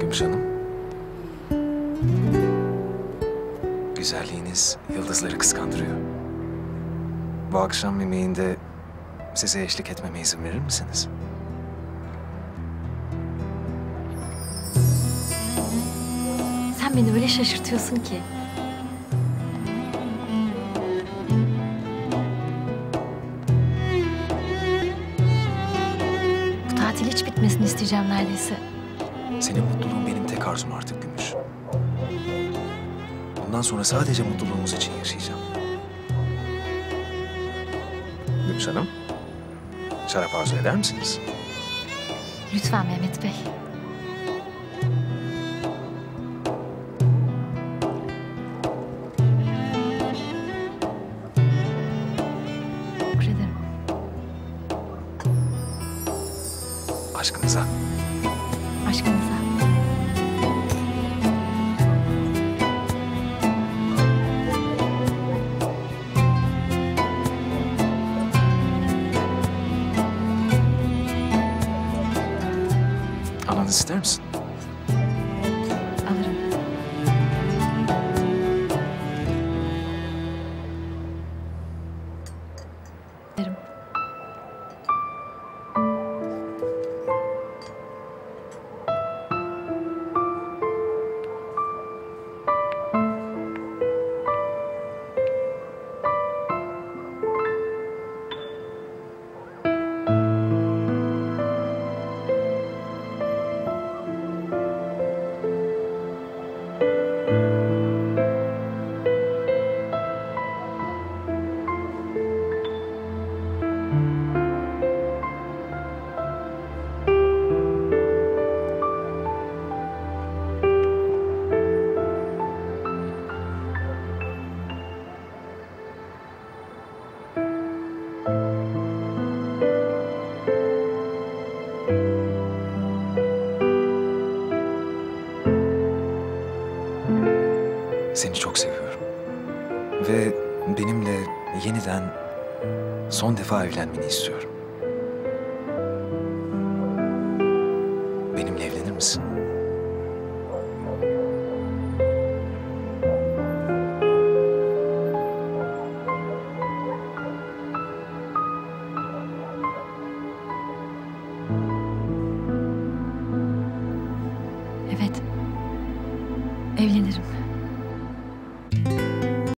Gümüş Hanım. Güzelliğiniz yıldızları kıskandırıyor. Bu akşam yemeğinde size eşlik etmeme izin verir misiniz? Sen beni öyle şaşırtıyorsun ki. Hiç bitmesini isteyeceğim neredeyse. Senin mutluluğun benim tek arzum artık Gümüş. Bundan sonra sadece mutluluğumuz için yaşayacağım. Gümüş Hanım, şarap arzu eder misiniz? Lütfen Mehmet Bey. Aşkınıza. Aşkınıza. Ananı ister misin? Seni çok seviyorum. Ve benimle yeniden son defa evlenmeni istiyorum. Benimle evlenir misin? Evet. Evlenirim.